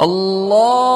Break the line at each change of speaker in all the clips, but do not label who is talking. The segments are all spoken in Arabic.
الله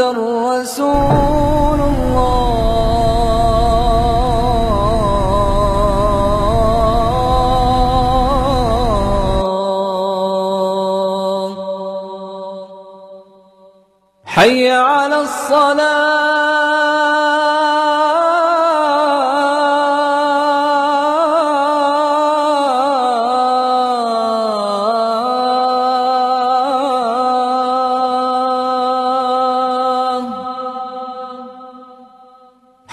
رسول الله. حي على الصلاة.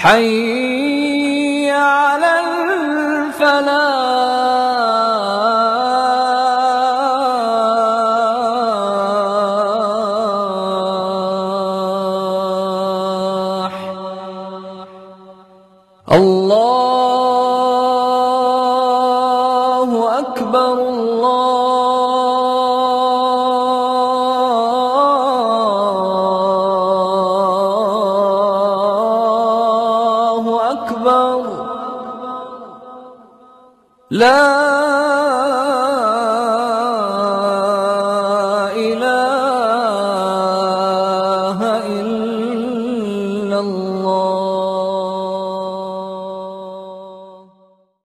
حي على الفلاح. الله أكبر الله لا